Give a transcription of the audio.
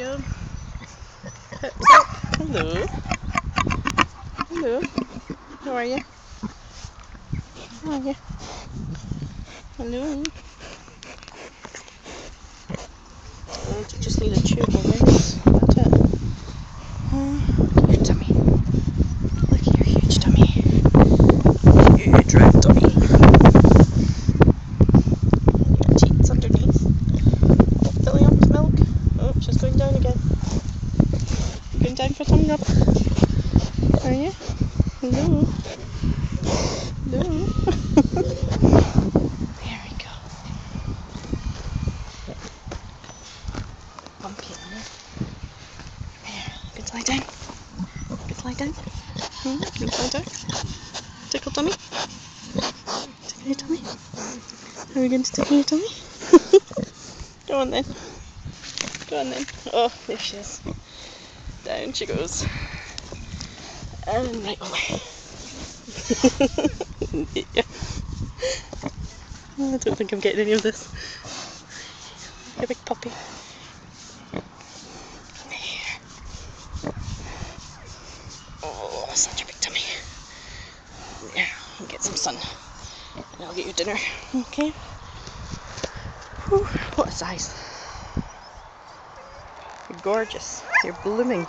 up. Hello. Hello. How are you? How are you? Hello. Oh, you just need a tube of Oh, she's going down again. Going down for tummy rub. Are you? Hello. Hello. there we go. Bumpy in there. There. Good lie down. Good lie down. Hmm? Good lie down. Tickle tummy. Tickle your tummy. Are we going to tickle your tummy? Go on then. Go on then. Oh, there she is. Down she goes. And right away. yeah. I don't think I'm getting any of this. A big puppy. Oh, such a big tummy. There, get some sun. And I'll get you dinner. Okay? Whew, what a size. You're gorgeous. You're blooming.